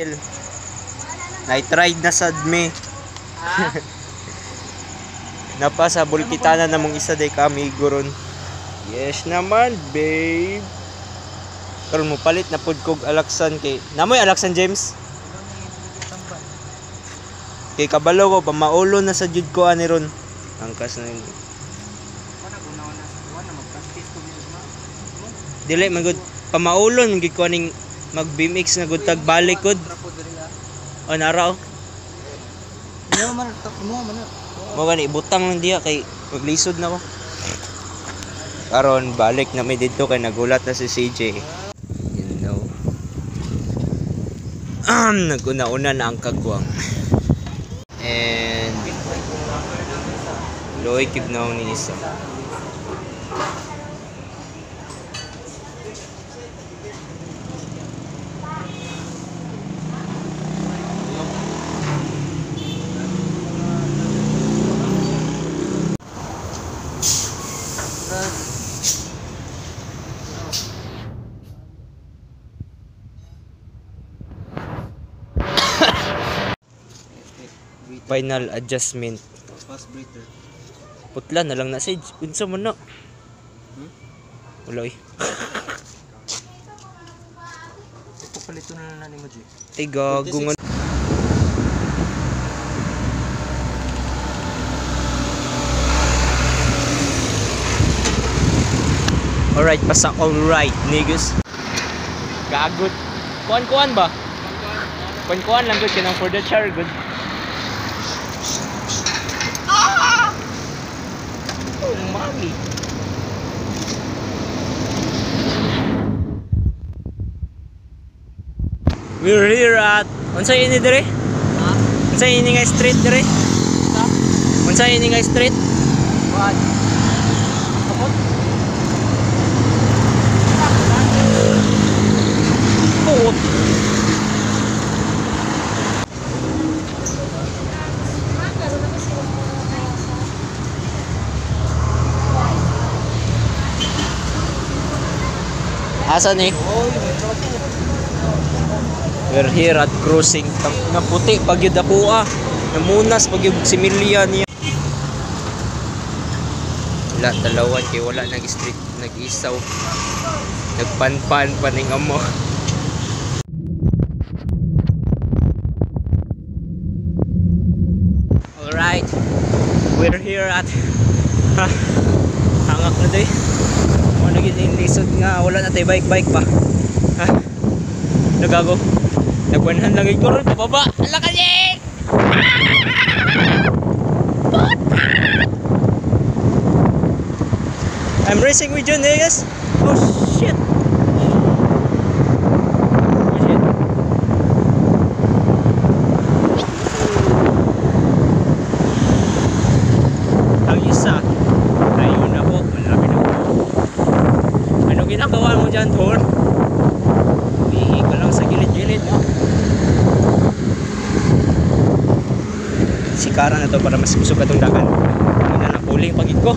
Night ride na sad me. Napasa bulkitana na mong isa day kami guron. Yes naman, babe. Karon mo palit na pud kog alaksan kay Namoy alaksan James. Kay kabalo ko pamaulo na sa jud ko ani ron. Angkas na yun. Dili man gud pamaulon gid ko mag BMX na gud tag balik gud. O nara oh. Mo man mo man. Mo gani butang lang diha kay maglisod na ko. Karon balik na mi dito kay nagulat na si CJ. You know. Naguna-una na ang kagwang. And Loy kib na ni isa. Final adjustment. Fast breather. Putla na lang na Sage. Unsa man na? Hmm? Wala eh. Ito palito na lang ni mo, G. Ay gago nga. Alright, pasa alright, niggas. Gagot. Kuan-kuan ba? Kuan-kuan lang good kanang for the char good. Oh, mami. We're here at Unsa ini dire? Ha? Unsa ini nga street dire? Sa? Unsa ini nga street? What? Kapot? Oh. Asa ni? We're here at crossing Tang- na puti pagyud ako ah. Namunas pagyud similya niya. Wala dalawan kay wala nag street nag-isaw. Nagpanpan pa ning amo. Alright. We're here at ha, hangak na day. Mo na gid yung lisod nga wala na tay bike-bike pa. Ha? Nagago. Nagwanhan lang ito rin pababa. Ala ka Jake! I'm racing with you, niggas. Oh shit. Ang isa, ayun na po, malaki na po. Ano ginagawa mo dyan, Thor? Umihi ka lang sa gilid-gilid. No? Sikara na para mas kusog atong dagan. Na napuling pagid ko.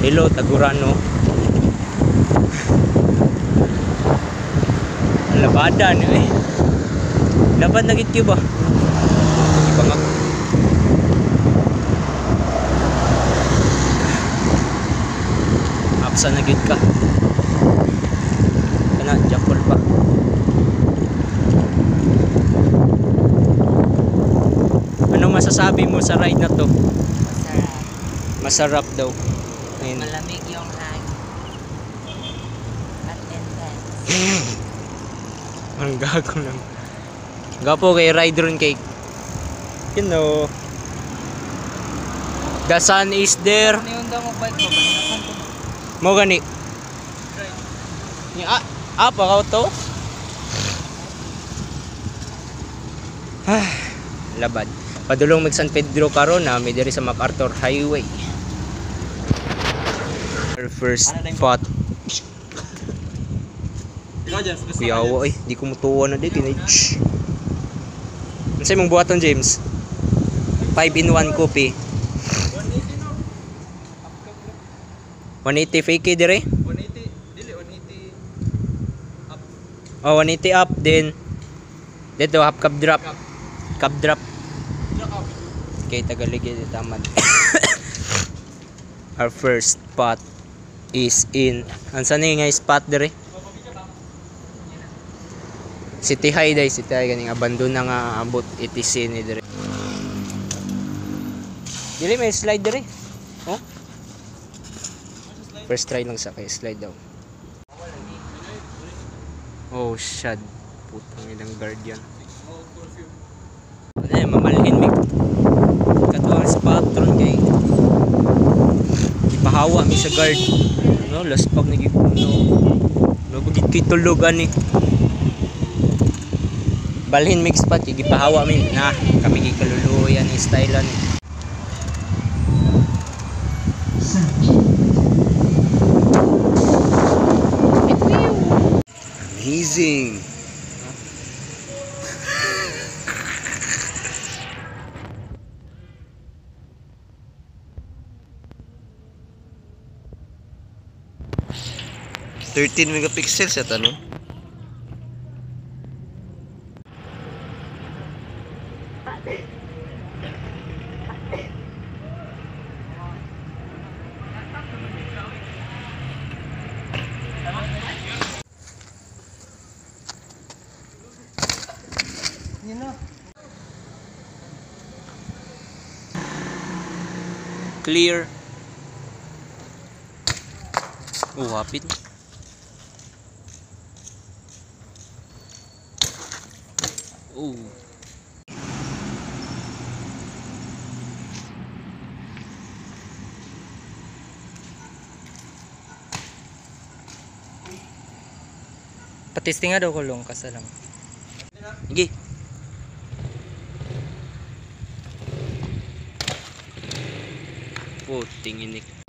Hello, Tagurano. Labada ni eh. Labad na gid kayo ba? Ipangak. Apsa na gid ka. Kana jakol pa. Ano masasabi mo sa ride na to? Masarap. Masarap daw. Ayun. Malamig yung hang. At intense. Ang gago lang. Gapo kay ride ron kay you know the sun is there Ano mo gani ni ah apa ka to Ah, labad padulong mag San Pedro karon na may diri sa MacArthur Highway our first spot Ikaw dyan, gusto Kuyawa ay, di ko mutuwa na di kinay. Ano sa'yo mong buhaton James? 5 in 1 kopi. 180 fake dire? 180. Di Oh, 180 up din. Dito half cup drop. Cup drop. Okay, Tagalog yun tamad. Our first spot is in. Ansa ni nga spot dire? City High day, City High ganing abandon na nga abot ETC ni dire. Dili may slide dire. Oh. First try lang sa kay slide daw. Oh, shad. Putang ilang guardian yan, mamalhin mig. Katuang spot ron kay. Ipahawa mi sa guard. No, last pag nagig no. No, bugid kay tulog ani. Balhin mig spot, igipahawa mi na. Kami gikaluluyan ni style ani. Amazing. Thirteen megapixels at ano? Na. Clear. Oh, hapit. Oh. Patisting daw kulong kasa lang. Sige. Puting inik.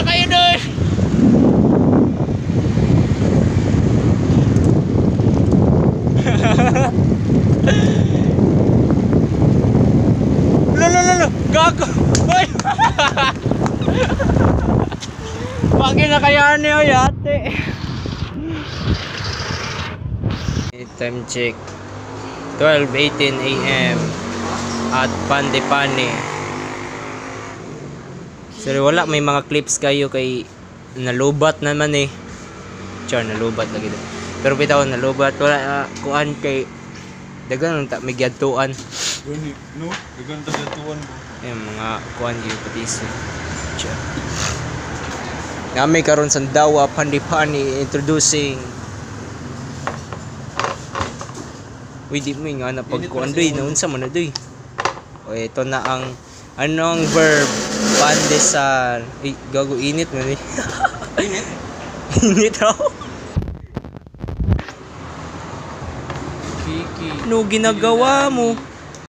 Na kayo doon! Lo, lo, lo, lo! Gago! Hoy! Pagi na kaya niyo yate. Time check. 12.18 a.m. At Pandepane. Sorry, wala. May mga clips kayo kay nalubat naman eh. Char, nalubat lagi daw. Pero bitaw, nalubat. Wala, uh, kuan kay dagan ta may gyadtuan. No? Gaganda gatuan mo. Ayun, mga kuan gyud patis. Char. Nami karon sa Dawa Pandipani introducing Uy, di mo nga na pagkuan doy, naun sa man na doy. O ito na ang anong verb pandesal. Ay, gago init man eh. Init? init raw. Kiki. Ano ginagawa mo?